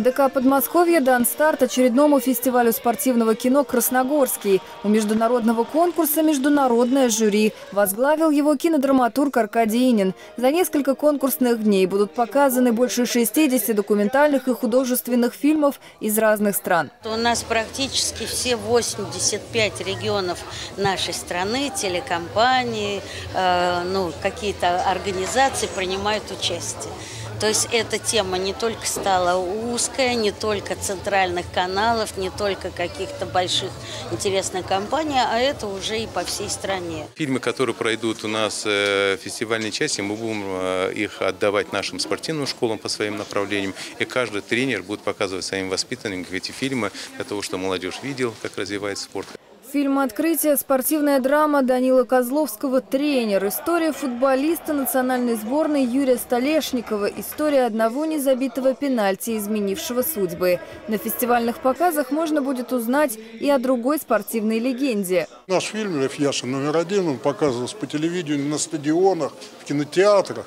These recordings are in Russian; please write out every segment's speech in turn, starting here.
ДК Подмосковье дан старт очередному фестивалю спортивного кино «Красногорский». У международного конкурса «Международное жюри». Возглавил его кинодраматург Аркадий Инин. За несколько конкурсных дней будут показаны больше 60 документальных и художественных фильмов из разных стран. У нас практически все 85 регионов нашей страны, телекомпании, э, ну, какие-то организации принимают участие. То есть эта тема не только стала узкая, не только центральных каналов, не только каких-то больших интересных компаний, а это уже и по всей стране. Фильмы, которые пройдут у нас э, в фестивальной части, мы будем э, их отдавать нашим спортивным школам по своим направлениям. И каждый тренер будет показывать своим воспитанникам эти фильмы для того, чтобы молодежь видел, как развивается спорт. Фильм «Открытие» – спортивная драма Данила Козловского «Тренер». История футболиста национальной сборной Юрия Столешникова. История одного незабитого пенальти, изменившего судьбы. На фестивальных показах можно будет узнать и о другой спортивной легенде. Наш фильм «Лев Яшин» номер один, он показывался по телевидению, на стадионах, в кинотеатрах.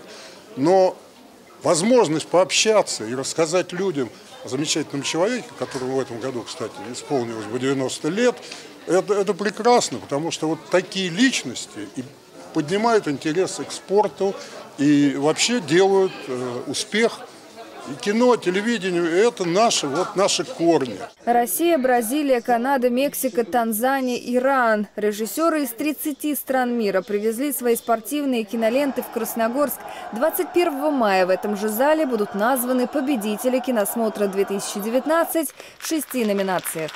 Но возможность пообщаться и рассказать людям о замечательном человеке, которому в этом году, кстати, исполнилось бы 90 лет – это, это прекрасно, потому что вот такие личности и поднимают интересы к спорту и вообще делают э, успех и кино, телевидению – это наши, вот наши корни. Россия, Бразилия, Канада, Мексика, Танзания, Иран. Режиссеры из 30 стран мира привезли свои спортивные киноленты в Красногорск. 21 мая в этом же зале будут названы победители киносмотра 2019 в шести номинациях.